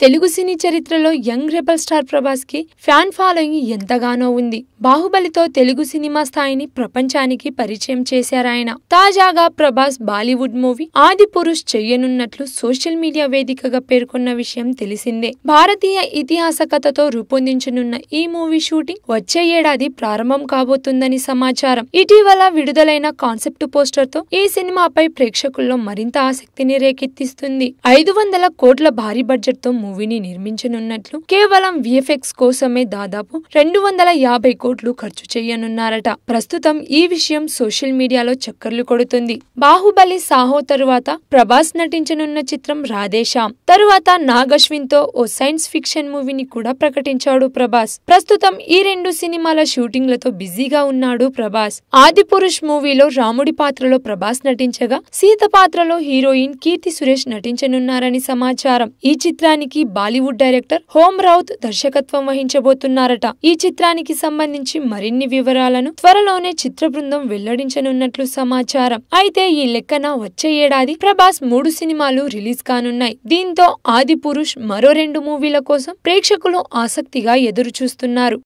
తెలుగు సినీ చరిత్రలో young rebel star ప్రభాస్కి ఫ్యాన్ ఫాలోయింగ్ ఎంతగానో ఉంది. బాహుబలితో తెలుగు సినిమా స్థాయిని ప్రపంచానికి పరిచయం చేశారాయన తాజాగా ప్రభాస్ బాలీవుడ్ మూవీ ఆది పురుష్ చెయ్యనున్నట్లు సోషల్ మీడియా వేదికగా పేర్కొన్న విషయం తెలిసిందే. భారతీయ ఇతిహాస కథతో రూపొందించనున్న ఈ మూవీ షూటింగ్ వచ్చే ఏడాది ప్రారంభం కాబోతుందని సమాచారం. ఇటీవల విడుదలైన కాన్సెప్ట్ పోస్టర్తో ఈ సినిమాపై ప్రేక్షకుల్లో మరింత ఆసక్తిని రేకెత్తిస్తుంది. ఐదు వందల కోట్ల భారీ బడ్జెట్తో మూవీని నిర్మించనున్నట్లు కేవలం విఎఫ్ఎక్స్ కోసమే దాదాపు రెండు వందల యాభై కోట్లు ఖర్చు చేయనున్నారట. ప్రస్తుతం ఈ విషయం సోషల్ మీడియాలో చక్కర్లు కొడుతుంది. బాహుబలి సాహో తరువాత ప్రభాస్ నటించనున్న చిత్రం రాధేశ్యామ్. తరువాత నాగశ్విన్తో ఓ సైన్స్ ఫిక్షన్ మూవీని కూడా ప్రకటించాడు ప్రభాస్. ప్రస్తుతం ఈ రెండు సినిమాల షూటింగ్లతో బిజీగా ఉన్నాడు ప్రభాస్. ఆది పురుష్ మూవీలో రాముడి పాత్రలో ప్రభాస్ నటించగా సీత పాత్రలో హీరోయిన్ కీర్తి సురేష్ నటించనున్నారని సమాచారం. ఈ చిత్రానికి బాలీవుడ్ డైరెక్టర్ హోమ్ రౌత్ దర్శకత్వం వహించబోతున్నారట. ఈ చిత్రానికి సంబంధించి మరిన్ని వివరాలను త్వరలోనే చిత్ర బృందం వెల్లడించనున్నట్లు సమాచారం. అయితే ఈ లెక్కన వచ్చే ఏడాది ప్రభాస్ మూడు సినిమాలు రిలీజ్ కానున్నాయి. దీంతో ఆది పురుష్ మరో రెండు మూవీల కోసం ప్రేక్షకులు ఆసక్తిగా ఎదురు చూస్తున్నారు